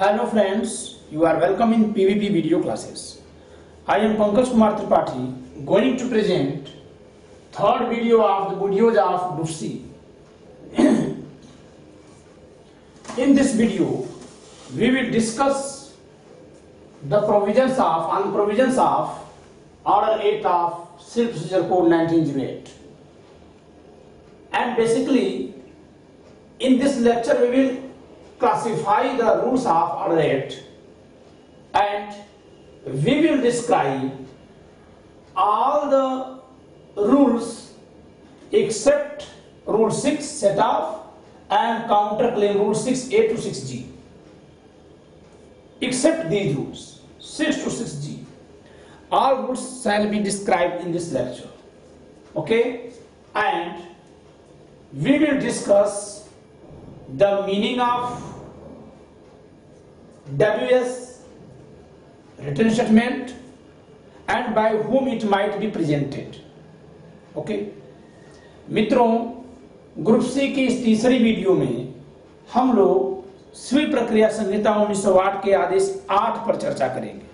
Hello friends, you are welcome in PVP video classes. I am Pankaj Kumar Tripathi going to present third video of the videos of Group in this video, we will discuss the provisions of and provisions of Order 8 of Civil Procedure Code 1908. And basically, in this lecture we will classify the rules of arrayed and we will describe all the rules except rule 6 set off and counterclaim rule 6a to 6g except these rules 6 to 6g all rules shall be described in this lecture okay and we will discuss the meaning of WS written statement and by whom it might be presented. Okay मित्रों group C की इस तीसरी video में हम लोग SVEEP प्रक्रिया संहिता 1908 के आदेश 8 पर चर्चा करेंगे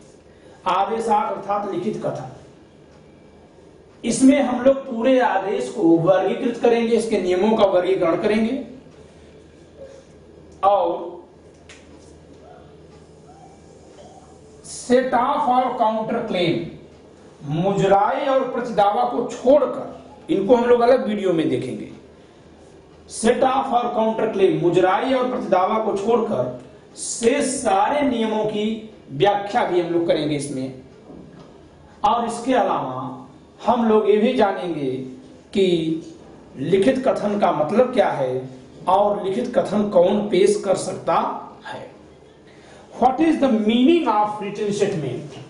आदेश 8 अर्थात लिखित कथा इसमें हम लोग पूरे आदेश को वर्गीकृत करेंगे इसके नियमों का वर्गीकरण करेंगे और सेट ऑफ और काउंटर क्लेम मुजराए और प्रतिदावा को छोड़कर इनको हम लोग अलग वीडियो में देखेंगे सेट ऑफ और काउंटर क्लेम मुजराई और प्रतिदावा को छोड़कर से सारे नियमों की व्याख्या भी हम लोग करेंगे इसमें और इसके अलावा हम लोग ये भी जानेंगे कि लिखित कथन का मतलब क्या है और लिखित कथन कौन पेश कर सकता है what is the meaning of return statement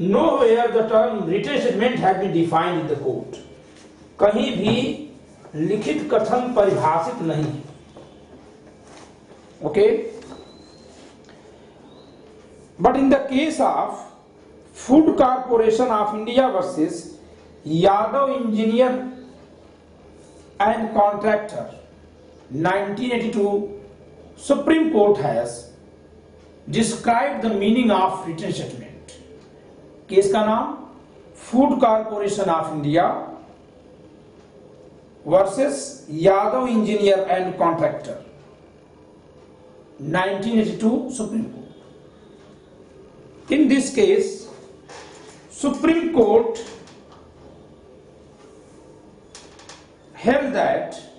nowhere the term return statement है डिफाइंड इन द कोर्ट कहीं भी लिखित कथन परिभाषित नहीं है okay but in the case of Food Corporation of India versus Yadav engineer and contractor 1982 Supreme Court has describe the meaning of return statement case का नाम Food Corporation of India versus Yadav engineer and contractor 1982 Supreme Court in this case Supreme Court held that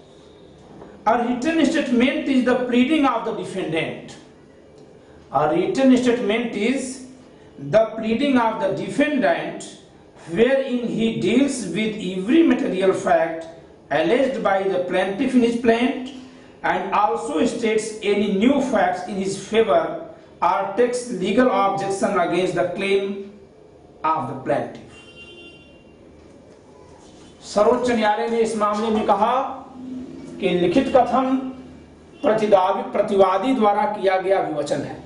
a written statement is the pleading of the defendant. A written statement is the pleading of the defendant wherein he deals with every material fact alleged by the plaintiff in his plaint and also states any new facts in his favor or takes legal objection against the claim of the plaintiff. सर्वोच्च न्यायालय ने इस मामले में कहा कि लिखित कथन प्रतिदावी प्रतिवादी द्वारा किया गया विवचन है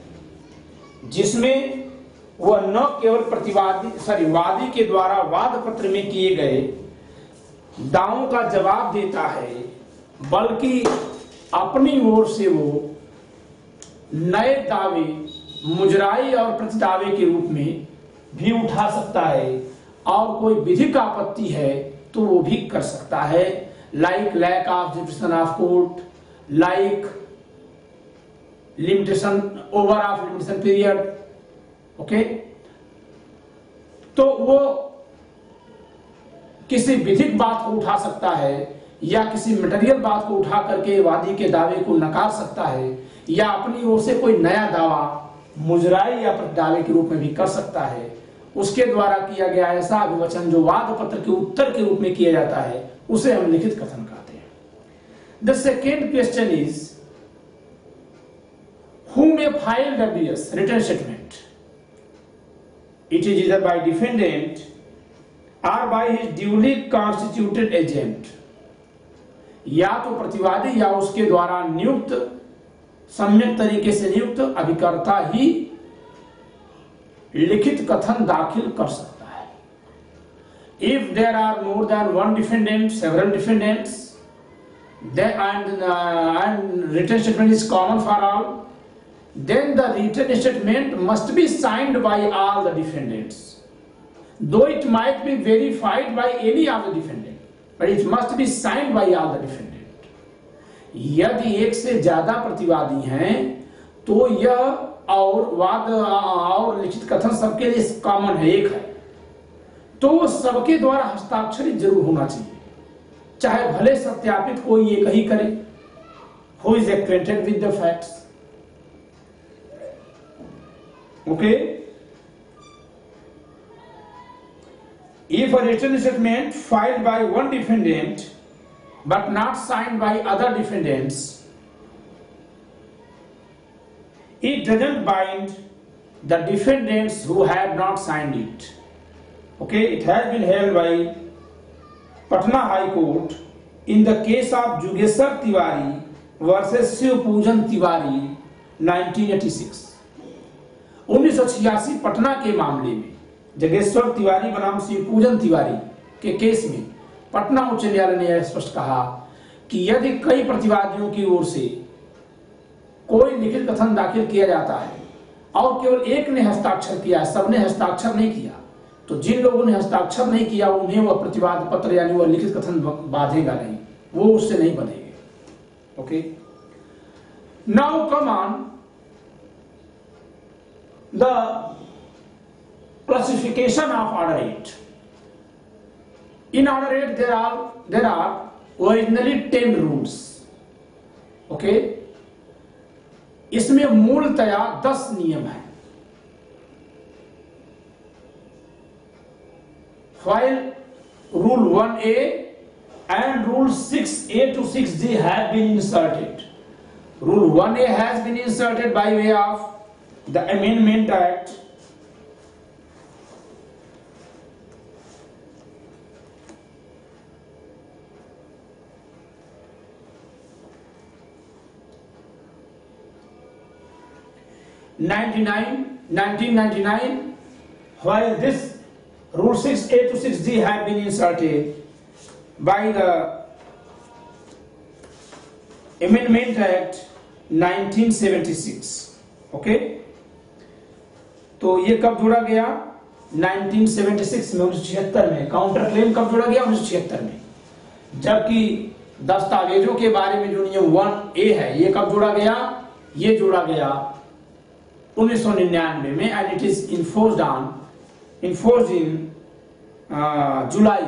जिसमें वह न केवल प्रतिवादी सॉरी वादी के द्वारा वाद पत्र में किए गए दावों का जवाब देता है बल्कि अपनी ओर से वो नए दावे मुजराई और प्रतिदावे के रूप में भी उठा सकता है और कोई विधिक आपत्ति है तो वो भी कर सकता है like lack of jurisdiction of court like limitation over of limitation period okay तो वो किसी विधिक बात को उठा सकता है या किसी मटेरियल बात को उठा करके वादी के दावे को नकार सकता है या अपनी ओर से कोई नया दावा मुजराई या दावे के रूप में भी कर सकता है उसके द्वारा किया गया ऐसा अभिवचन जो वाद पत्र के उत्तर के रूप में किया जाता है उसे हम लिखित कथन कहते हैं the second question is who may file WS return statement it is इधर by defendant or by his duly constituted agent या तो प्रतिवादी या उसके द्वारा नियुक्त सम्यक तरीके से नियुक्त अभिकर्ता ही लिखित कथन दाखिल कर सकता if there are more than one defendant, several defendants, then and, uh, and written statement is common for all, then the written statement must be signed by all the defendants. Though it might be verified by any of the defendant, but it must be signed by all the defendant. yadi ek se ज्यादा प्रतिवादी hain to yah aur वाद aur लिखित kathan sabke liye common hai ek hai तो वो सबके द्वारा हस्ताक्षर जरूर होना चाहिए चाहे भले सत्यापित हो ये कही करे who is acted with the facts okay if a return statement filed by one defendant but not signed by other defendants it doesn't bind the defendants who have not signed it Okay, it has been held by Patna High Court in the case of Jugeshwar Tiwari versus Shiv Pujan Tiwari 1986. 1986 Patna के मामले में जगेश्वर तिवारी बनाम शिव पूजन तिवारी के case में पटना उच्च न्यायालय ने यह स्पष्ट कहा कि यदि कई प्रतिवादियों की ओर से कोई लिखित कथन दाखिल किया जाता है और केवल एक ने हस्ताक्षर किया सबने हस्ताक्षर नहीं किया तो जिन लोगों ने हस्ताक्षर नहीं किया उन्हें वह प्रतिवाद पत्र यानी वह लिखित कथन बाधेगा नहीं वो उससे नहीं बधेगा okay now come on the order eight in order eight there are there are originally ten rules okay इसमें मूलतया दस नियम हैं. while rule 1a and rule 6a to 6 d have been inserted. Rule 1a has been inserted by way of the Amendment Act 1999. while this Rule 6A to 6D have been inserted by the Amendment Act 1976 okay तो ये कब जोड़ा गया 1976 में उन्नीस में counter claim कब जोड़ा गया उन्नीस में जबकि दस्तावेजों के बारे में जो नियम वन ए है ये कब जोड़ा गया ये जोड़ा गया 1999 में and it is enforced on enforced in July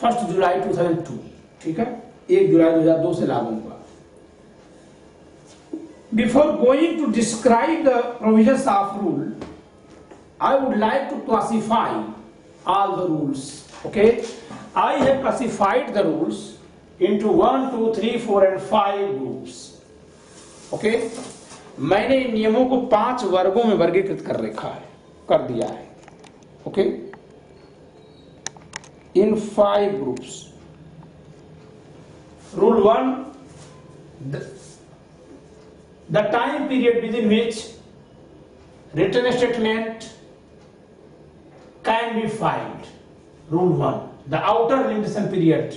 first July two thousand two ठीक है एक जुलाई दो हजार दो से लागू हुआ before going to describe the provision of rule I would like to classify all the rules okay I have classified the rules into one two three four and five rules okay मैंने इन नियमों को पांच वर्गों में वर्गीकृत कर रखा है कर दिया है okay okay? in five groups. Rule 1 the, the time period within which written statement can be filed. Rule 1 the outer limitation period,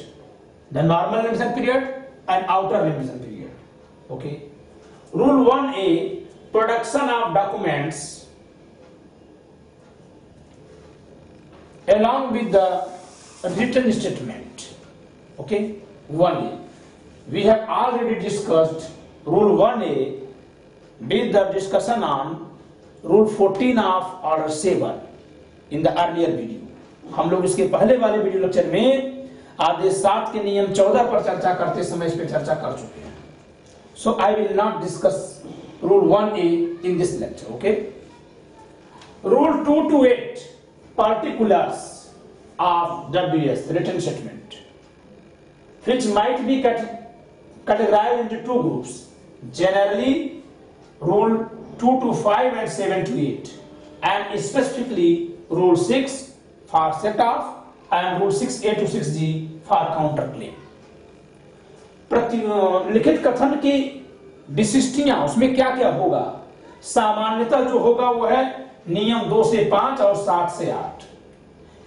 the normal limitation period and outer limitation period. Okay. Rule 1a production of documents along with the written statement. Okay, one We have already discussed Rule 1A with the discussion on Rule 14 of Order 7 in the earlier video. हम लोग इसके पहले वाले video lecture में आदेश सात के नियम चौदह पर चर्चा करते समय इस पर चर्चा कर चुके हैं So I will not discuss rule 1A in this lecture, okay? Rule 2 to 8, particulars. of WS, written statement, which might be cut, categorized into two groups, generally rule 2 to 5 and 7 to 8, and specifically rule 6 for set-off and rule 6A to 6G for counterclaim. लिखित कथन की विशिष्टियां उसमें क्या क्या होगा सामान्यतः जो होगा वो है नियम दो से पांच और सात से आठ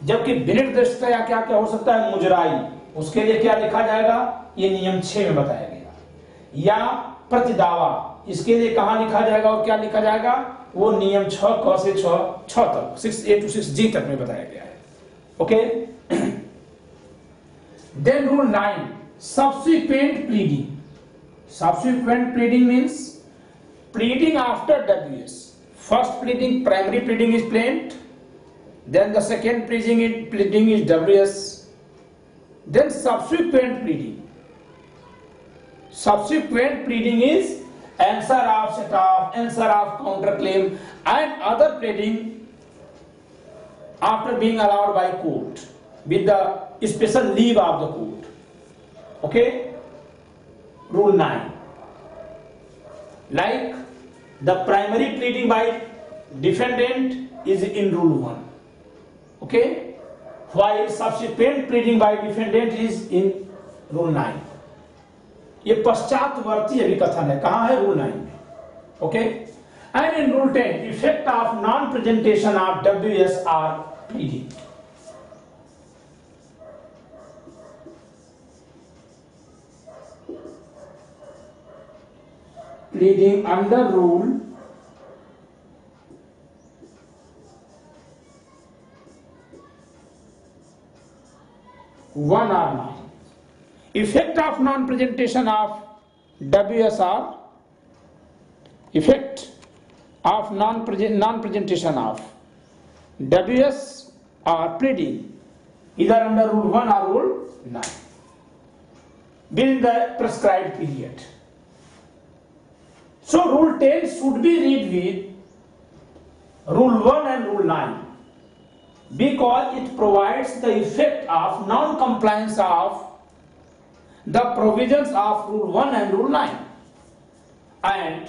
जबकि विनिट या क्या क्या हो सकता है मुजराई उसके लिए क्या लिखा जाएगा ये नियम छह में बताया गया या प्रतिदावा इसके लिए कहा लिखा जाएगा और क्या लिखा जाएगा वो नियम छ क से छ छ तक six A to six G तक में बताया गया है okay then rule nine subsequent pleading subsequent pleading means after W S first pleading primary pleading is plaint Then the second pleading, it, pleading is WS. Then subsequent pleading. Subsequent pleading is answer of set off, answer of counterclaim and other pleading after being allowed by court with the special leave of the court. Okay? Rule 9. Like the primary pleading by defendant is in rule 1 okay while subsequent pleading by defendant is in rule 9 ye paschatvarti abhikathan hai kahan hai rule 9 mein okay and in rule 10 effect of non presentation of wsr pd pleading under rule one or nine. Effect of non-presentation of WSR, effect of non-presentation of WS or pleading, either under Rule 1 or Rule 9, within the prescribed period. So Rule 10 should be read with Rule 1 and Rule 9 because it provides the effect of non-compliance of the provisions of Rule 1 and Rule 9 and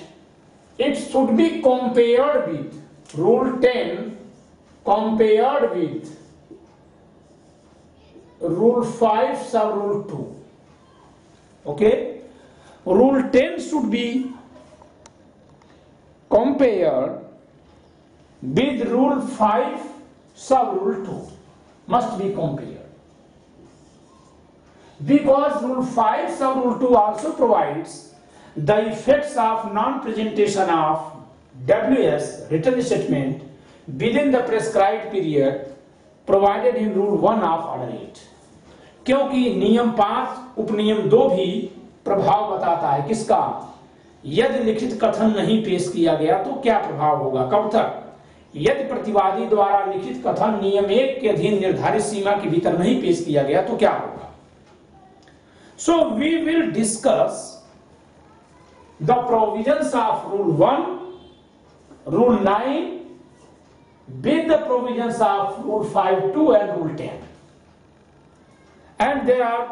it should be compared with Rule 10 compared with Rule 5 sub Rule 2 okay Rule 10 should be compared with Rule 5 sub rule 2 must be compared because rule 5 sub rule 2 also provides the effects of non-presentation of WS written statement within the prescribed period provided in rule 1 of order 8 क्योंकि नियम पांच उपनियम दो भी प्रभाव बताता है किसका यदि लिखित कथन नहीं पेश किया गया तो क्या प्रभाव होगा कब तक यदि प्रतिवादी द्वारा लिखित कथन नियम एक के अधीन निर्धारित सीमा के भीतर नहीं पेश किया गया तो क्या होगा so we will discuss the provision of rule one rule nine with the provision of rule five two and rule ten and there are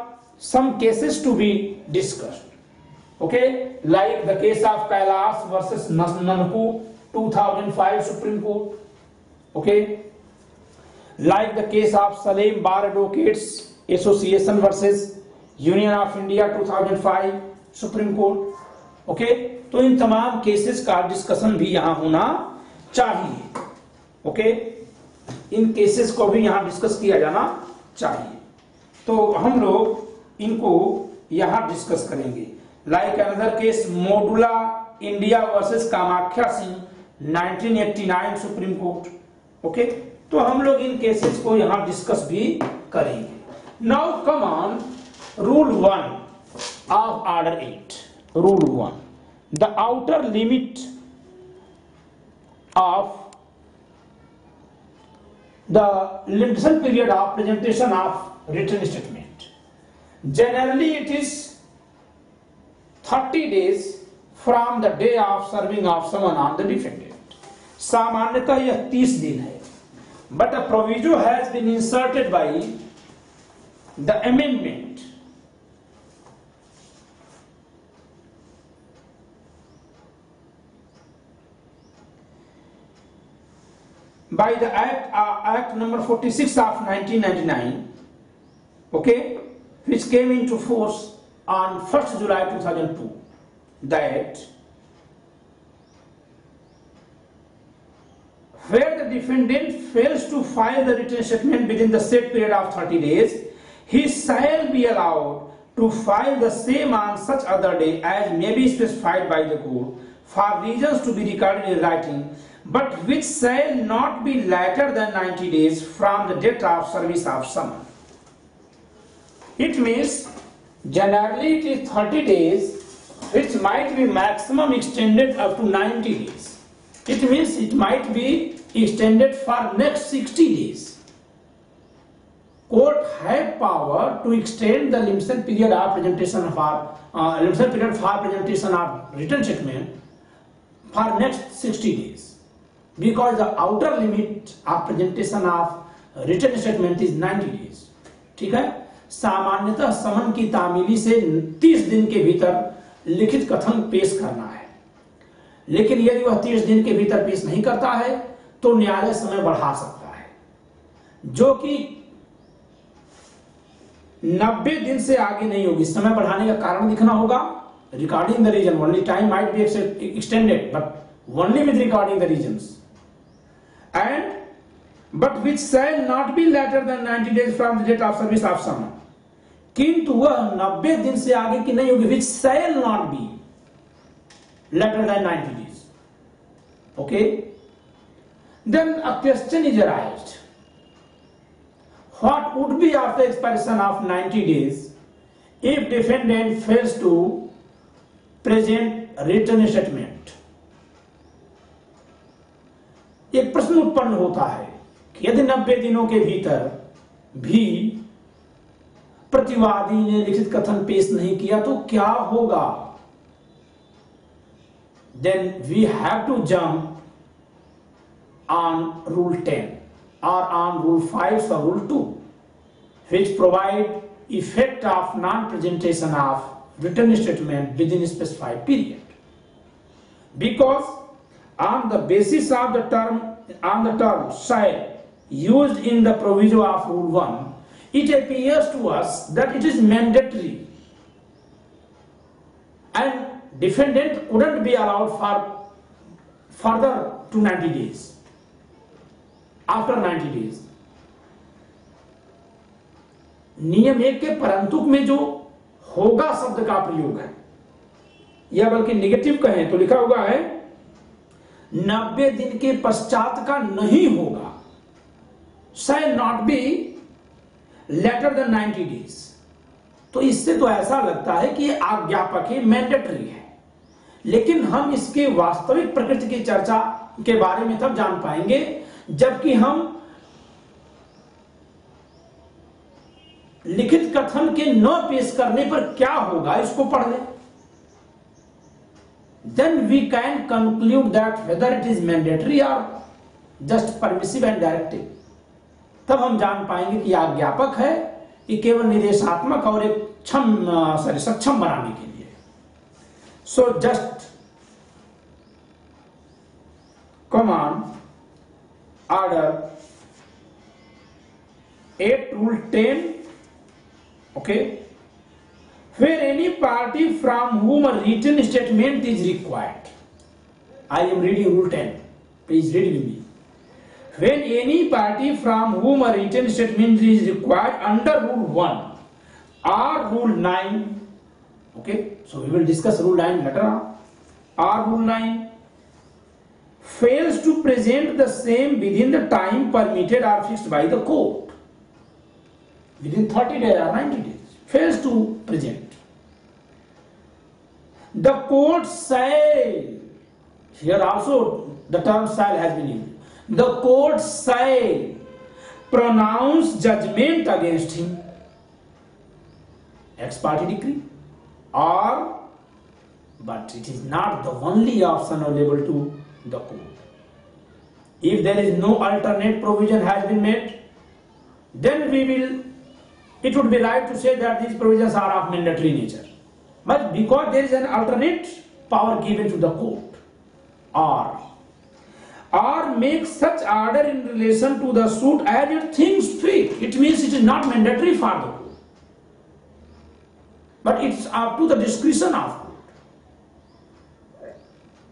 some cases to be discussed okay like the case of Kailash versus Nanku 2005 Supreme Court. Okay. Like the case of Salim Bar Advocates Association versus Union of India 2005 Supreme Court. Okay. तो इन तमाम cases का discussion भी यहां होना चाहिए okay इन cases को भी यहां डिस्कस किया जाना चाहिए तो हम लोग इनको यहां डिस्कस करेंगे like another case Modula India versus Kamakhya Singh 1989 Supreme Court okay तो हम लोग इन केसेस को यहां डिस्कस भी करेंगे now come on rule one of order eight rule one the outer limit of the limitation period of presentation of return statement generally it is 30 days from the day of serving of summon on the defendant सामान्यतः यह तीस दिन है but a proviso has been inserted by the amendment by the act uh, act number 46 of 1999 okay which came into force on 1st july 2002 that where the defendant fails to file the written statement within the set period of 30 days, he shall be allowed to file the same on such other day as may be specified by the court for reasons to be recorded in writing, but which shall not be later than 90 days from the date of service of summons. It means generally it is 30 days, which might be maximum extended up to 90 days. It means it might be extended for next 60 days. Court have power to extend the limitation period of presentation of our uh, limitation period for presentation of written statement for next 60 days because the outer limit of presentation of written statement is 90 days. ठीक है सामान्यतः समन की तामीली से 30 दिन के भीतर लिखित कथन पेश करना है लेकिन यदि वह 30 दिन के भीतर पेश नहीं करता है तो न्यायालय समय बढ़ा सकता है जो कि 90 दिन से आगे नहीं होगी समय बढ़ाने का कारण दिखना होगा recording the reason only time might be extended but only with recording the reason and but which shall not be later than 90 days from the date of service of sum किंतु वह 90 दिन से आगे की नहीं होगी which shall not be later than 90 days okay okay? Then a question is arised. What would be after expiration of 90 days if defendant fails to present written statement? एक प्रश्न उत्पन्न होता है कि यदि 90 दिनों के भीतर भी प्रतिवादी ने लिखित कथन पेश नहीं किया तो क्या होगा then we have to jump on Rule 10 or on Rule 5 or Rule 2, which provide effect of non-presentation of written statement within specified period. Because on the basis of the term on the term "side" used in the proviso of Rule 1, it appears to us that it is mandatory and defendant couldn't be allowed for further 290 days. After 90 days नियम एक के परंतु में जो होगा शब्द का प्रयोग है या बल्कि निगेटिव कहें तो लिखा हुआ है नब्बे दिन के पश्चात का नहीं होगा shall not be later than 90 days तो इससे तो ऐसा लगता है कि आज्ञापक है मैंडेटरी है लेकिन हम इसके वास्तविक प्रकृति की चर्चा के बारे में तब जान पाएंगे जबकि हम लिखित कथन के न पेश करने पर क्या होगा इसको पढ़ लें then we can conclude that whether it is mandatory और जस्ट परमिसिव एंड डायरेक्टिव तब हम जान पाएंगे कि आज्ञापक है कि केवल निर्देशात्मक और एक क्षम सॉरी सक्षम बनाने के लिए so just command order eight rule ten. okay where any party from whom a written statement is required i am reading rule ten. please read with me when any party from whom a written statement is required under rule one or rule nine. okay so we will discuss rule nine later on or rule nine. fails to present the same within the time permitted or fixed by the court, within 30 days or 90 days, fails to present, the court shall, here also the term shall has been used, the court shall pronounce judgment against him, ex parte decree, or but it is not the only option available to the court. If there is no alternate provision has been made, then we will, it would be right to say that these provisions are of mandatory nature. But because there is an alternate power given to the court, or, or make such order in relation to the suit as it thinks fit, it means it is not mandatory for the court. But it's up to the discretion of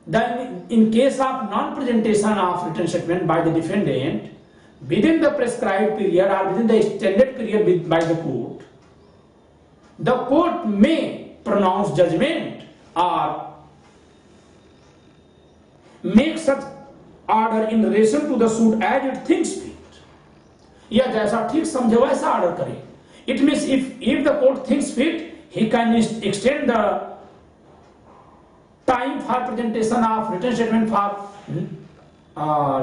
then in case of non-presentation of written statement by the defendant within the prescribed period or within the extended period by the court, the court may pronounce judgment or make such order in relation to the suit as it thinks fit. या jaisa theek samjhe waisa order kare it means if if the court thinks fit he can extend the time for presentation of return statement for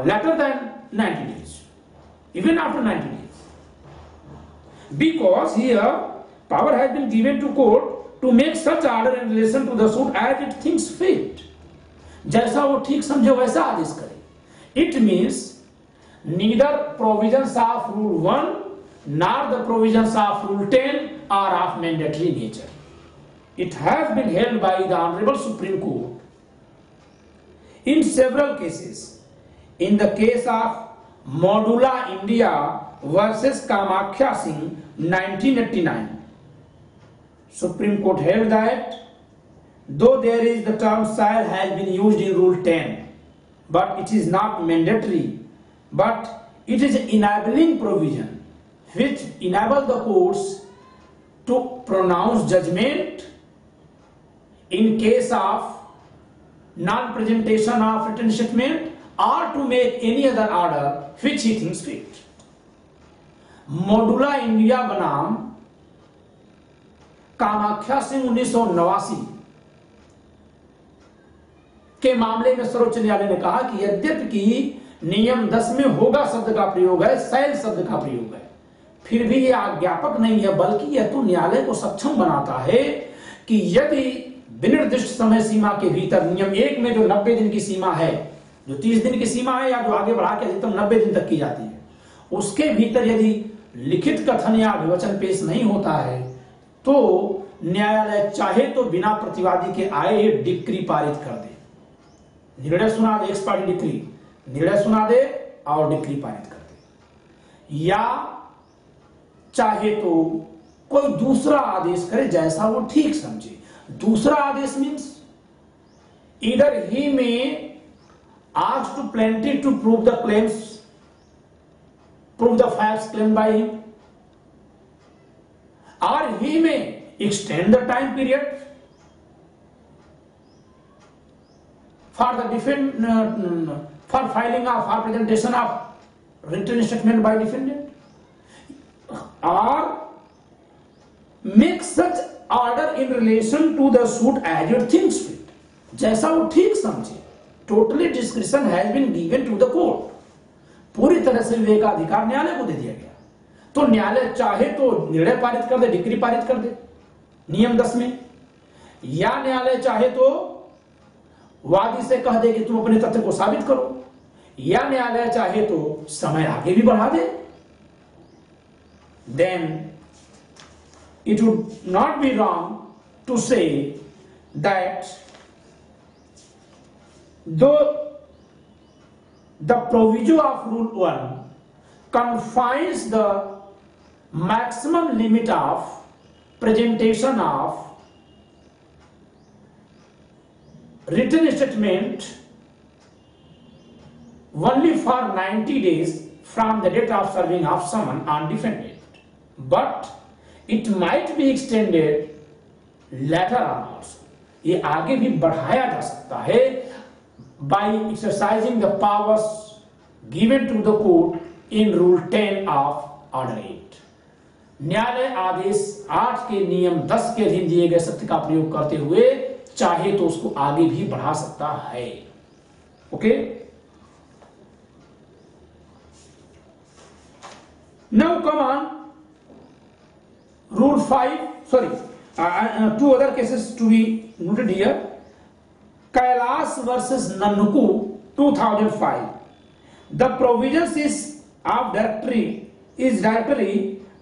later than 90 days even after 90 days because here power has been given to court to make such order in relation to the suit as it thinks fit जैसा वो ठीक समझे वैसा आदेश करे it means neither provision of rule one nor the provision of rule ten are of mandatory nature it has been held by the Honorable Supreme Court in several cases. In the case of Modula India versus Kamakhya Singh 1989, Supreme Court held that though there is the term soil has been used in Rule 10, but it is not mandatory, but it is an enabling provision which enable the courts to pronounce judgment in case of non-presentation of written statement or to make any other order which he thinks fit. Modula India बनाम कामाख्या सिंह उन्नीस के मामले में सर्वोच्च न्यायालय ने कहा कि यद्यपि कि नियम 10 में होगा शब्द का प्रयोग है सैल शब्द का प्रयोग है फिर भी यह आज्ञापक नहीं है बल्कि यह तो न्यायालय को सक्षम बनाता है कि यदि विनिर्दिष्ट समय सीमा के भीतर नियम एक में जो नब्बे दिन की सीमा है जो तीस दिन की सीमा है या जो आगे बढ़ा के अधिकतम नब्बे दिन तक की जाती है उसके भीतर यदि लिखित कथन या विवचन पेश नहीं होता है तो न्यायालय चाहे तो बिना प्रतिवादी के आए ही डिक्री पारित कर दे निर्णय सुना दे एक्सपायरी डिक्री निर्णय सुना दे और डिक्री पारित कर दे या चाहे तो कोई दूसरा आदेश करे जैसा वो ठीक समझे दूसरा आदेश मीन्स इधर ही मे आज to pleaded to prove the claims prove the fact claim by him or he may extend the time period for the defend for filing of or presentation of return statement by defendant और make such order in relation to the suit as your thinks fit जैसा वो ठीक समझे totally description has been given to the court पूरी तरह से विवेकाधिकार न्यायालय को दे दिया गया तो न्यायालय चाहे तो निर्णय पारित कर दे डिग्री पारित कर दे नियम दस में या न्यायालय चाहे तो वादी से कह दे कि तुम अपने तथ्य को साबित करो या न्यायालय चाहे तो समय आगे भी बढ़ा दे then it would not be wrong to say that though the proviso of rule 1 confines the maximum limit of presentation of written statement only for 90 days from the date of serving of someone on defendant but it might be extended later on also ये आगे भी बढ़ाया जा सकता है by exercising the powers given to the court in rule ten of order eight न्यायालय आदेश आठ के नियम दस के अधीन दिए गए सत्य का प्रयोग करते हुए चाहे तो उसको आगे भी बढ़ा सकता है okay now come on rule 5 sorry uh, uh, uh, two other cases to be noted here kailas versus nanuku 2005 the provisions is of directory is directory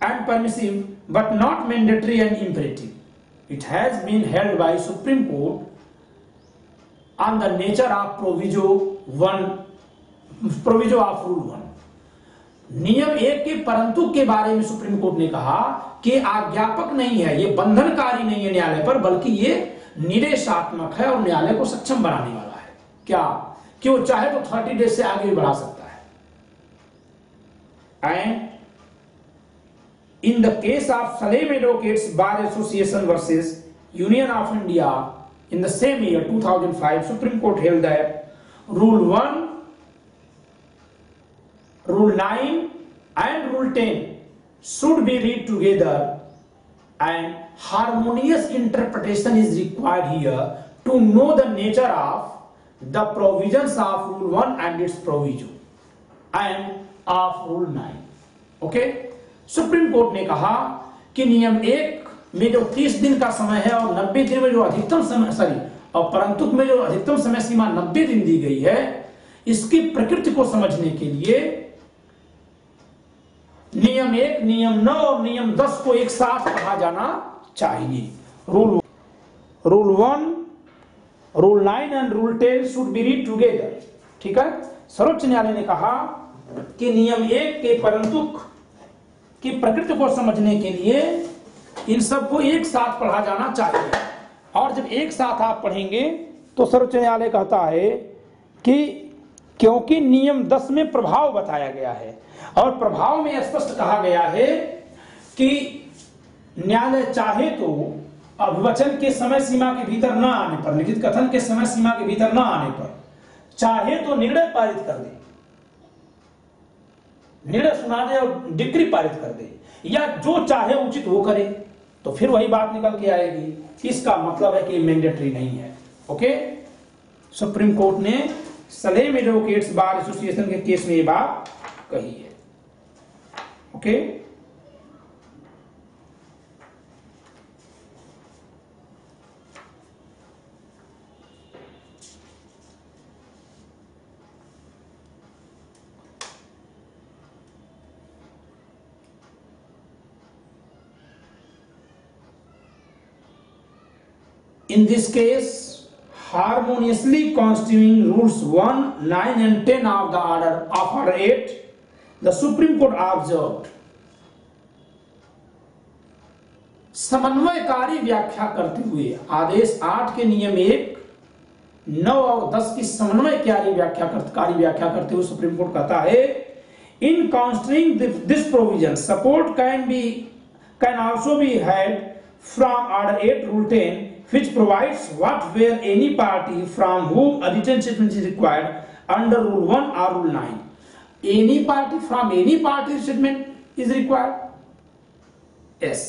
and permissive but not mandatory and imperative it has been held by supreme court on the nature of proviso 1 proviso of rule 1 नियम एक के परंतु के बारे में Supreme court ने कहा कि आज्ञापक नहीं है ये बंधनकारी नहीं है न्यायालय पर बल्कि ये निदेशात्मक है और न्यायालय को सक्षम बनाने वाला है क्या कि वो चाहे तो थर्टी डेज से आगे भी बढ़ा सकता है and in the case of Salem Advocates Bar Association versus Union of India in the same year 2005 Supreme Court held that rule one rule 9 and rule 10 should be read together and harmonious interpretation is required here to know the nature of the provisions of rule 1 and its provision and of rule 9 okay supreme court ne kaha ki niyam 1 में जो 30 दिन का समय है और 90 दिन में जो अधिकतम समय सॉरी और परंतु में जो अधिकतम समय सीमा 90 दिन दी गई है इसकी प्रकृति को समझने के लिए नियम एक नियम नौ और नियम दस को एक साथ कहा जाना चाहिए rule rule one rule nine and rule ten should be read together ठीक है सर्वोच्च न्यायालय ने कहा कि नियम एक के परंतु की प्रकृति को समझने के लिए इन सबको एक साथ पढ़ा जाना चाहिए और जब एक साथ आप पढ़ेंगे तो सर्वोच्च न्यायालय कहता है कि क्योंकि नियम दस में प्रभाव बताया गया है और प्रभाव में स्पष्ट कहा गया है कि न्यायालय चाहे तो अभिवचन के समय सीमा के भीतर न आने पर लिखित कथन के समय सीमा के भीतर न आने पर चाहे तो निर्णय पारित कर दे निर्णय सुना दे और डिग्री पारित कर दे या जो चाहे उचित वो करे तो फिर वही बात निकल के आएगी इसका मतलब है कि मैंडेटरी नहीं है ओके सुप्रीम कोर्ट ने सलेम एडवोकेट्स बार एसोसिएशन के केस में ये बात कही है okay in this case harmoniously constituting rules 1, 9 and 10 of the order of order 8, the Supreme Court observed समन्वयकारी व्याख्या करते हुए आदेश आठ के नियम एक नौ और दस की समन्वयकारी व्याख्या कारी व्याख्या करते हुए सुप्रीम कोर्ट कहता है in counselling this provision support can be can also be had from order eight rule ten which provides what where any party from whom a written statement is required under rule 1 or rule 9 any party from any party statement is required yes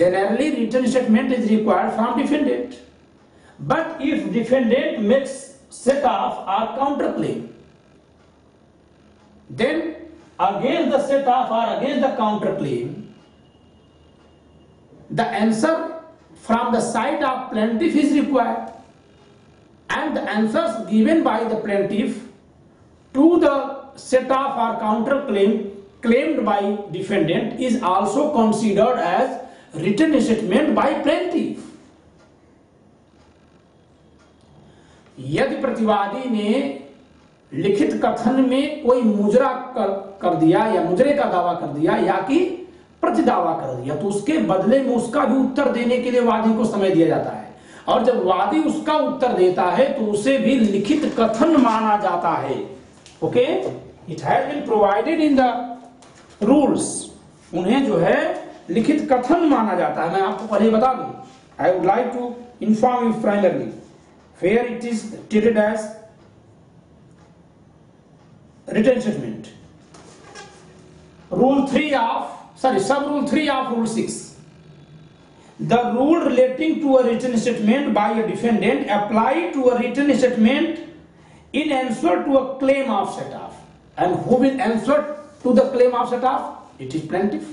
generally written statement is required from defendant but if defendant makes set off or counterclaim then against the set off or against the counterclaim the answer from the side of plaintiff is required and the answers given by the plaintiff to the set of or counter claim claimed by defendant is also considered as written statement by plaintiff यदि प्रतिवादी ने लिखित कथन में कोई मुजरा कर, कर दिया या मुजरे का दावा कर दिया या कि प्रतिदावा कर दिया तो उसके बदले में उसका भी उत्तर देने के लिए वादी को समय दिया जाता है और जब वादी उसका उत्तर देता है तो उसे भी लिखित कथन माना जाता है okay it has been provided in the rules उन्हें जो है लिखित कथन माना जाता है मैं आपको पहले बता दू I would like to inform you primarily fair it is treated as written statement rule three of sorry, sub rule 3 of rule 6. The rule relating to a written statement by a defendant applied to a written statement in answer to a claim of set off. And who will answer to the claim of set off? It is plaintiff.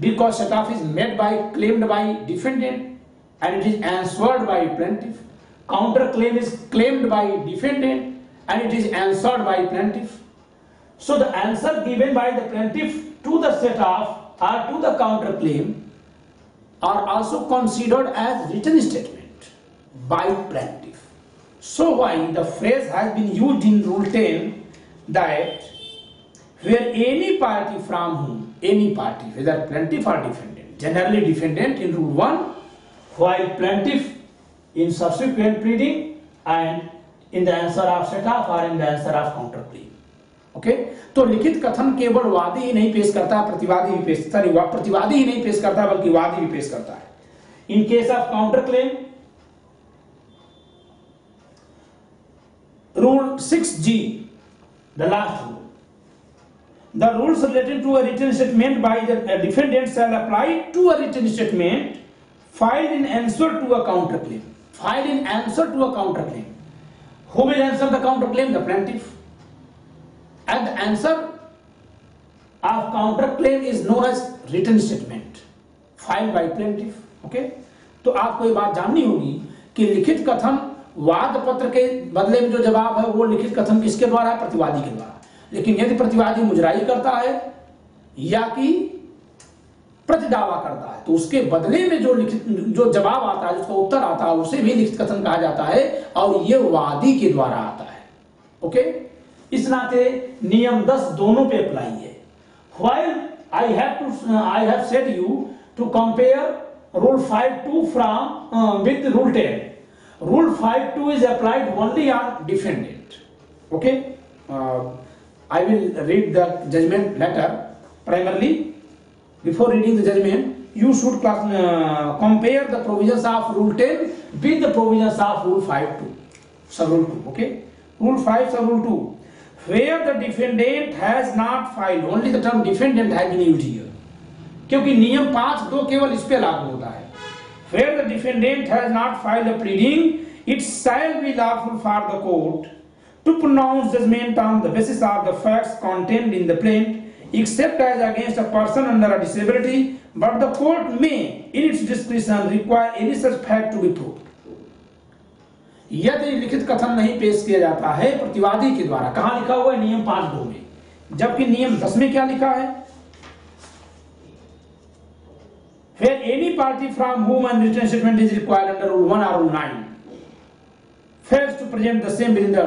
Because set off is made by, claimed by defendant and it is answered by plaintiff. Counter claim is claimed by defendant and it is answered by plaintiff. So the answer given by the plaintiff to the set of or to the counterclaim are also considered as written statement by plaintiff. So why the phrase has been used in Rule 10 that where any party from whom, any party, whether plaintiff or defendant, generally defendant in Rule 1, while plaintiff in subsequent pleading and in the answer of set off or in the answer of counterclaim. Okay तो लिखित कथन केवल वादी ही नहीं पेश करता है प्रतिवादी भी पेश सॉरी प्रतिवादी ही नहीं पेश करता बल्कि वादी भी पेश करता है in case of counter claim rule six G the last rule the rules related to a return statement by the defendant shall apply to a return statement file in answer to a counter claim file in answer to a counter claim who will answer the counter claim the plaintiff and the answer of counterclaim is known as return statement file by plaintiff okay तो आपको ये बात जाननी होगी कि लिखित कथन वाद पत्र के बदले में जो जवाब है वो लिखित कथन किसके द्वारा है प्रतिवादी के द्वारा लेकिन यदि प्रतिवादी मुजराई करता है या कि प्रतिदावा करता है तो उसके बदले में जो लिखित जो जवाब आता है जिसका उत्तर आता है उसे भी लिखित कथन कहा जाता है और यह वादी के द्वारा आता है ओके okay? इस नाते नियम दस दोनों पे अप्लाई है while I have to I have set you to compare rule five two from with rule ten rule five two is applied only on defendant okay I will read the judgement later primarily before reading the judgement you should compare the provision of rule ten with the provision of rule five two sub rule two okay rule five sub rule two where the defendant has not filed only the term defendant has been used here क्योंकि नियम पांच दो केवल इस पे लागू होता है where the defendant has not filed a pleading it shall be lawful for the court to pronounce judgment on the basis of the facts contained in the plaint except as against a person under a disability but the court may in its discretion require any such fact to be proved यदि लिखित कथन नहीं पेश किया जाता है प्रतिवादी के द्वारा कहा लिखा हुआ है नियम पांच दो में जबकि नियम दस में क्या लिखा है Where any party from home and written statement is required under Rule 1 or nine fails to present the same within the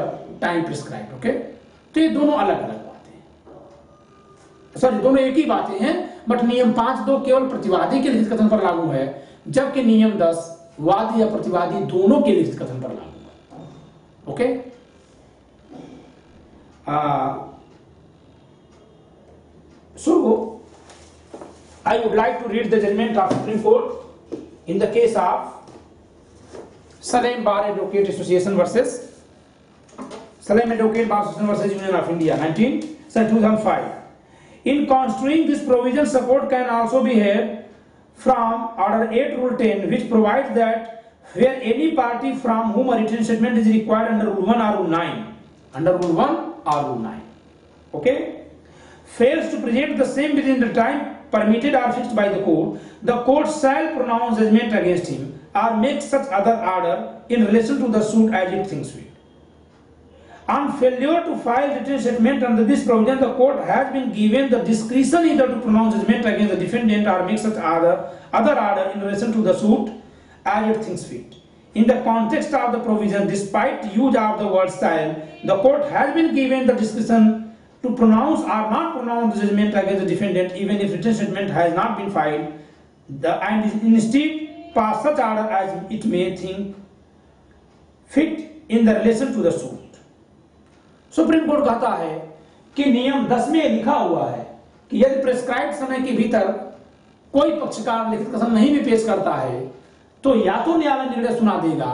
time prescribe okay तो ये दोनों अलग अलग बातें सॉरी दोनों एक ही बातें हैं बट नियम पांच दो केवल प्रतिवादी के लिखित कथन पर लागू है जबकि नियम दस वादी या प्रतिवादी दोनों के लिखित कथन पर लागू Okay? Uh, so, I would like to read the judgment of Supreme Court in the case of Salem Bar Advocate Association versus Salem Advocate Bar Association versus Union of India, 2005. In construing this provision, support can also be had from Order 8, Rule 10, which provides that where any party from whom a written statement is required under Rule 1 or Rule 9, under Rule 1 or Rule 9, okay, fails to present the same within the time permitted or fixed by the court, the court shall pronounce judgment against him or make such other order in relation to the suit as it thinks fit. On failure to file written statement under this provision, the court has been given the discretion either to pronounce judgment against the defendant or make such other, other order in relation to the suit as it thinks fit. In the context of the provision, despite use of the word style, the court has been given the discretion to pronounce or not pronounce the judgment against the defendant even if written judgment has not been filed the, and instead pass such order as it may think fit in the relation to the suit Supreme Court कहता है कि नियम दस में लिखा हुआ है कि यदि प्रेस्क्राइब समय के भीतर कोई पक्षकार लिखित कथन नहीं भी पेश करता है तो या तो न्यायालय निर्णय सुना देगा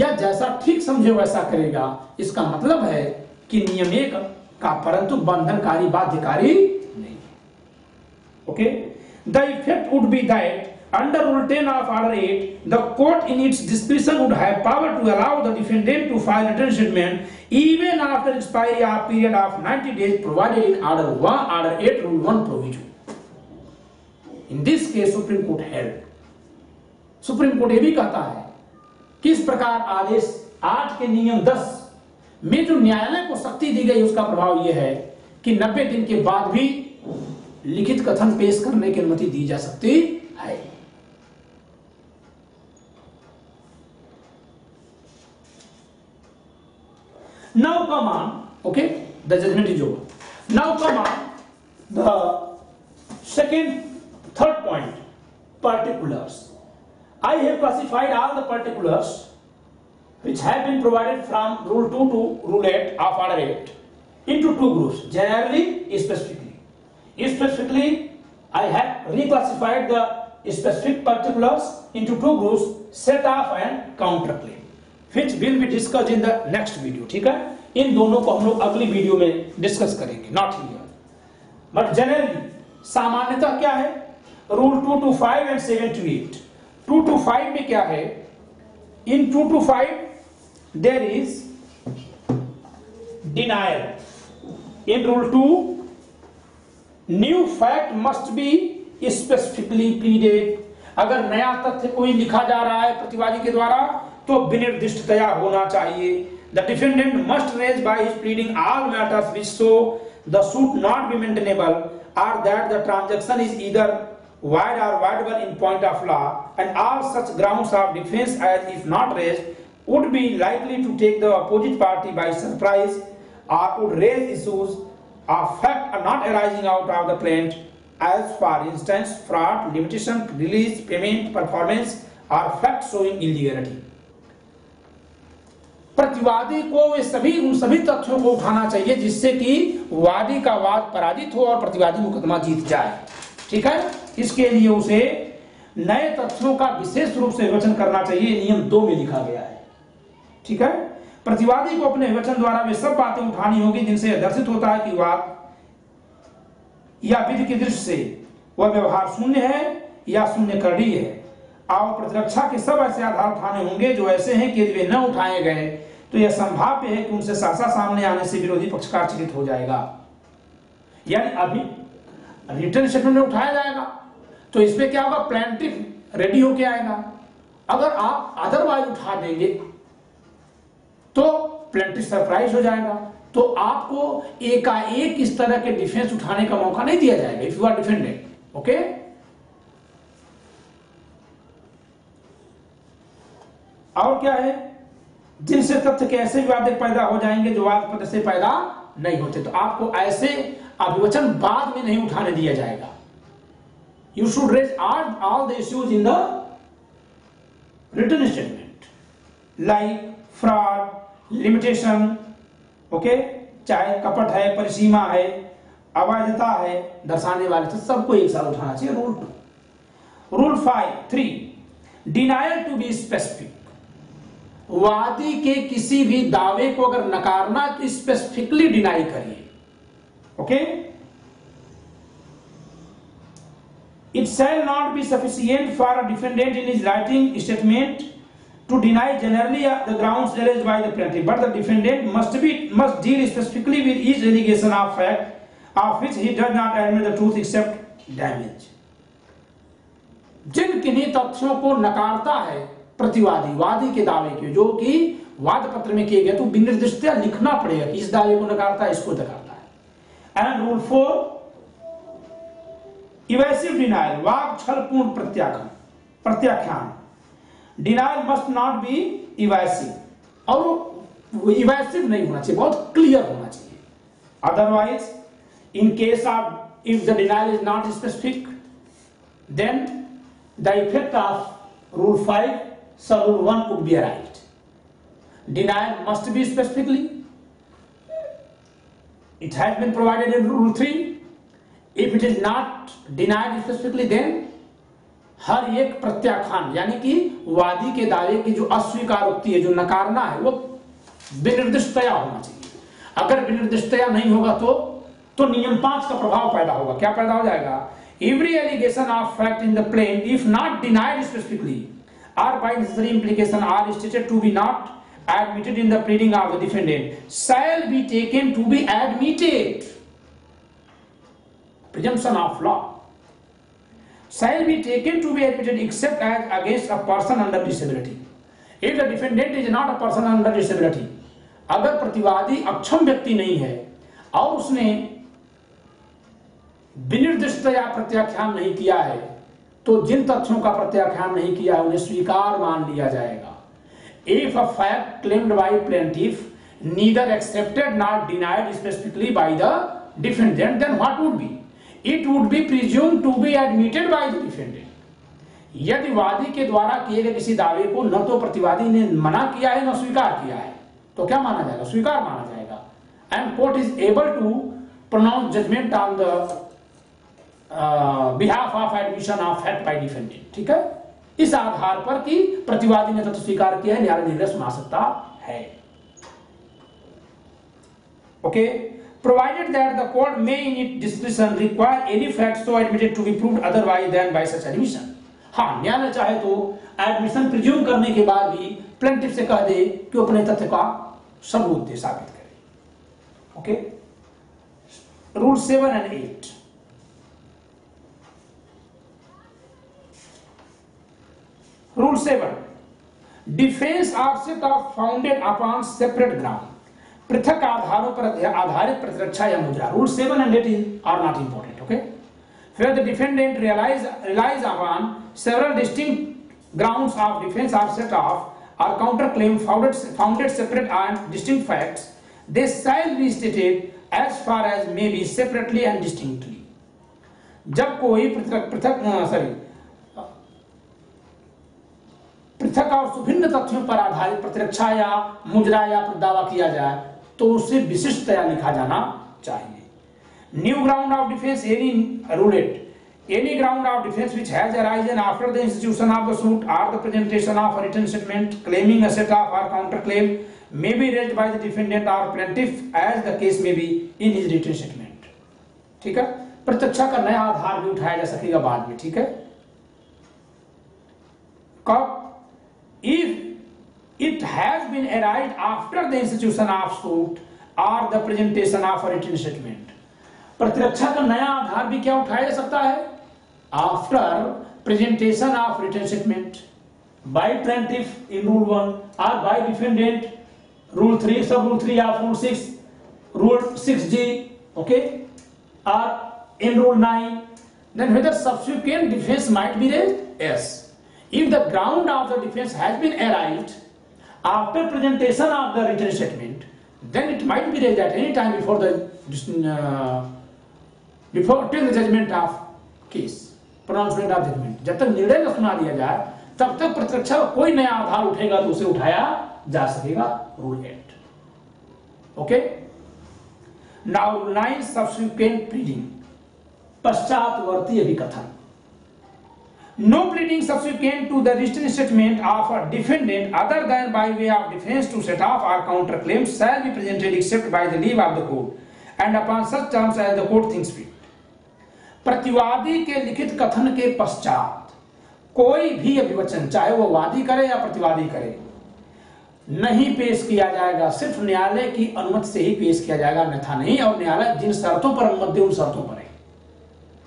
या जैसा ठीक समझे वैसा करेगा इसका मतलब है कि नियम एक का परंतु बंधनकारी बाध्यकारी नहीं okay the effect would be that Under Rule 10 of Order 8, the court in its discretion would have power to allow the defendant to file written statement even after expiry of period of 90 days provided in Order 1, Order 8, Rule 1 provision. In this case, Supreme Court held Supreme Court यह भी कहता है किस प्रकार आदेश आठ के नियम दस में जो न्यायालय को शक्ति दी गई उसका प्रभाव यह है कि नब्बे दिन के बाद भी लिखित कथन पेश करने की अनुमति दी जा सकती है नव का मान okay the judgement is over. Now the second third point particulars I have classified all the particulars which have been provided from rule 2 to rule 8 of order 8 into two groups generally specifically specifically I have reclassified the specific particulars into two groups set off and counterclaim which will be discussed in the next video ठीक है इन दोनों को हम लोग अगली video में discuss karenge not here but generally सामान्यतः क्या है rule two to five and seven to eight two to five में क्या है in two to five there is denial in rule two new fact must be specifically pleaded अगर नया तथ्य कोई लिखा जा रहा है प्रतिवादी के द्वारा तो विनिर्दिष्टतया होना चाहिए the defendant must raise by pleading all matters which so the suit not be maintainable or that the transaction is either void or voidable in point of law and all such grounds of defense as if not raised would be likely to take the opposite party by surprise or would raise issues of fact are not arising out of the plaint, as for instance fraud, limitation, release, payment, performance or fact showing illegality. प्रतिवादी को वे सभी उन सभी तथ्यों को उठाना चाहिए जिससे कि वादी का वाद पराजित हो और प्रतिवादी मुकदमा जीत जाए ठीक है इसके लिए उसे नए तथ्यों का विशेष रूप से विवचन करना चाहिए नियम दो में लिखा गया है ठीक है प्रतिवादी को अपने विवचन द्वारा वे सब बातें उठानी होगी जिनसे दर्शित होता है कि वाद या विधि की दृष्टि से वह व्यवहार शून्य है या शून्य रही है आओ प्रतिरक्षा के सब ऐसे आधार उठाने होंगे जो ऐसे हैं कि वे न उठाए गए तो यह संभाव्य है कि उनसे सासा सामने आने से विरोधी पक्षकार चित्रित हो जाएगा यानी अभी रिटर्न स्टेटमेंट में उठाया जाएगा तो इसमें क्या होगा प्लेंटिव रेडी होके आएगा अगर आप अदरवाइज उठा देंगे तो प्लेंटिव सरप्राइज हो जाएगा तो आपको एकाएक इस तरह के डिफेंस उठाने का मौका नहीं दिया जाएगा if you are defended okay और क्या है जिनसे तथ्य के ऐसे विवाद पैदा हो जाएंगे जो वाद पद से पैदा नहीं होते तो आपको ऐसे अभिवचन बाद में नहीं उठाने दिया जाएगा you should raise or all the issues in the return statement like fraud limitation okay चाहे कपट है परिसीमा है अवैधता है दर्शाने वाले तो सबको एक साथ उठाना चाहिए rule two rule five three denial to be specific वादी के किसी भी दावे को अगर नकारना तो स्पेसिफिकली डिनाई करिए Okay? It shall not be sufficient for a defendant in his writing statement to deny generally the grounds alleged by the plaintiff, but the defendant must be must deal specifically with each allegation of fact of which he does not admit the truth except damage. jin kinhi तथ्यों ko nakarta hai pratiwadi वादी ke daave ke jo ki वाद पत्र में किए गए तो विनिर्दिष्ट लिखना पड़ेगा कि इस दावे को नकारता है इसको नकारता and rule four evasive denial वाक छल पूर्ण प्रत्याख्यान प्रत्याख्यान denial must not be evasive और इवेसिव नहीं होना चाहिए बहुत क्लियर होना चाहिए otherwise in case of if the denial is not specific then the effect of rule five sub rule one could be arise denial must be specifically it has been provided in rule 3 if it is not denied specifically then हर एक प्रत्याख्यान यानी कि वादी के दावे की जो अस्वीकार उक्ति है जो नकारना है वो विनिर्दिष्टया होना चाहिए अगर विनिर्दिष्टया नहीं होगा तो तो नियम पांच का प्रभाव पैदा होगा क्या पैदा हो जाएगा every allegation of fact in the plaint if not denied specifically or by दिसन or stated to be not admitted in the pleading of the defendant shall be taken to be admitted presumption of law shall be taken to be admitted except as against a person under disability if the defendant is not a person under disability अगर प्रतिवादी अक्षम व्यक्ति नहीं है और उसने विनिर्दिष्ट या प्रत्याख्यान नहीं किया है तो जिन तथ्यों का प्रत्याख्यान नहीं किया है उन्हें स्वीकार मान लिया जाएगा if a fact claimed by plaintiff neither accepted nor denied specifically by the defendant then what would be it would be presumed to be admitted by the defendant यदि वादी के द्वारा किए गए किसी दावे को न तो प्रतिवादी ने मना किया है न स्वीकार किया है तो क्या माना जाएगा स्वीकार माना जाएगा and court is able to pronounce judgement on the behalf of admission of fact by defendant ठीक है इस आधार पर कि प्रतिवादी ने तत्व स्वीकार किया है न्याय निर्णय सुना सकता है okay provided that the court may in it discretion require any facts so admitted to be proved otherwise then by such admission हाँ न्यायालय चाहे तो एडमिशन प्रिज्यूम करने के बाद भी प्लेंटिव से कह दे कि वो अपने तथ्य का सबूत दे साबित करे okay rule seven and eight rule seven defence offset of founded upon separate ground पृथक आधारों पर आधारित प्रतिरक्षा या मुद्रा rule seven and eight or not important okay फिर the defendant realise realise upon several distinct grounds of defence of set of or counter claim founded founded separate and distinct facts they shall be stated as far as may be separately and distinctly जब कोई पृथक पृथक sorry पृथक और सुभिन्न तथ्यों पर आधारित प्रतिरक्षा या मुजरा या पर दावा किया जाए तो उसे विशिष्टतया लिखा जाना चाहिए new ground of defence any rule eight any ground of defence which has arisen after the institution of the suit or the presentation of return statement claiming asset of or counter claim may be raised by the defendant और plaintiff as the case may be in his return statement ठीक है प्रत्यक्षा का नया आधार भी उठाया जा सकेगा बाद में ठीक है कब if it has been arrived after the institution of suit or the presentation of a written statement प्रतिरक्षा का नया आधार भी क्या उठाया जा सकता है after presentation of return statement by plaintiff in rule one और by defendant rule three sub rule three of rule six rule six G okay और in rule 9 then whether subsequent defense might be raised yes if the ground of the defense has been arrived after presentation of the written statement then it might be raised at any time before the uh, before till the judgment of case pronouncement of judgment jab tak निर्णय na suna diya jaye tab tak pratyaksha का कोई नया आधार उठेगा तो उसे उठाया जा सकेगा rule act okay now nine subsequent pleading पश्चातवर्ती अभिकथन no pleading subsequent to the written statement of a defendant other than by way of defense to set off or counter claims shall be presented except by the leave of the court and upon such terms as the court thinks fit प्रतिवादी के लिखित कथन के पश्चात कोई भी अभिवचन चाहे वो वादी करे या प्रतिवादी करे नहीं पेश किया जाएगा सिर्फ न्यायालय की अनुमति से ही पेश किया जाएगा अन्यथा नहीं और न्यायालय जिन शर्तों पर अनुमति उन शर्तों पर है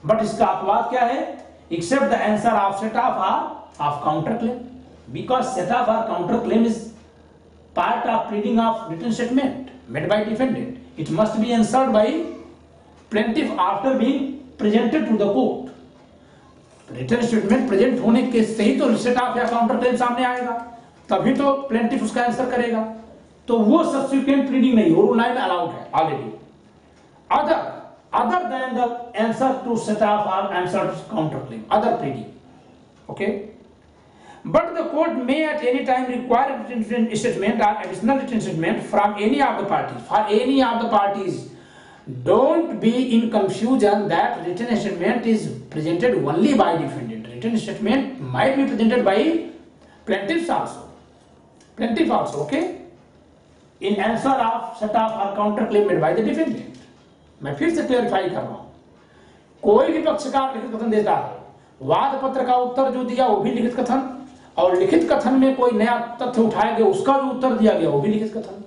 बट इसका अपवाद क्या है except the answer of set of or of counter claim because set of or counter claim is part of pleading of written statement made by defendant it must be answered by plaintiff after being presented to the court return statement present होने के सही तो set off या counter claim सामने आएगा तभी तो plaintiff उसका आंसर करेगा तो वो सब्सिक्वेंट प्लीडिंग नहीं वो लाइन अलाउड है already other other than the answer to set off or answer to counterclaim, other pleading. Okay? But the court may at any time require a written statement or additional written statement from any of the parties. For any of the parties, don't be in confusion that written statement is presented only by defendant. Written statement might be presented by plaintiffs also. Plaintiff also, okay? In answer of set off or counterclaim made by the defendant. मैं फिर से clarify कर रहा हूं कोई भी पक्षकार लिखित कथन देता है वाद पत्र का उत्तर जो दिया वो भी लिखित कथन और लिखित कथन में कोई नया तथ्य उठाया गया उसका जो उत्तर दिया गया वो भी लिखित कथन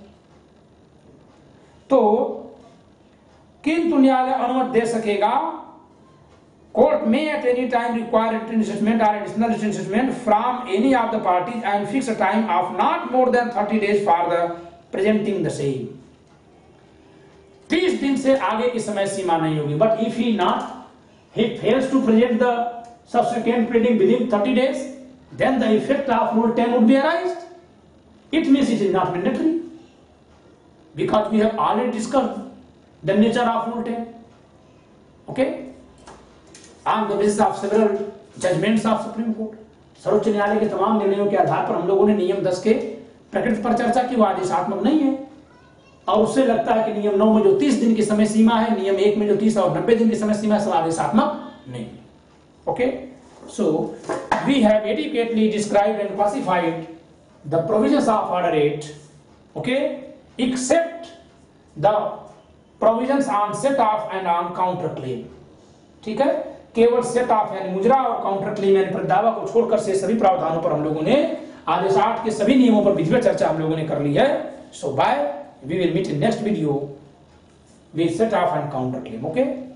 तो किंतु न्यायालय अनुमति दे सकेगा कोर्ट में at any time require or additional from any of the parties and fix time of not more than thirty days for the presenting the same तीस दिन से आगे की समय सीमा नहीं होगी but if he not he fails to present the subsequent printing within thirty days then the effect of rule ten would be arise it mean it is not mandatory because we have already discuss the nature of rule ten okay on the basis of several judgement of Supreme Court सर्वोच्च न्यायालय के तमाम निर्णयों के आधार पर हम लोगों ने नियम दस के प्रकृति पर चर्चा की वो आदेशात्मक नहीं है और उससे लगता है कि नियम नौ में जो तीस दिन की समय सीमा है नियम एक में जो तीस और नब्बे दिन की समय सीमा है समावेशात्मक नहीं okay so we have adequately describe and classified the provision of order eight okay except the provision on set off and on counter claim ठीक है केवल सेट ऑफ यानी मुजरा और काउंटर क्लेम यानी प्रदावा को छोड़कर से सभी प्रावधानों पर हम लोगों ने आदेश आठ के सभी नियमों पर विधिवत चर्चा हम लोगों ने कर ली है so so, bye we will meet in next video we set off and counter claim okay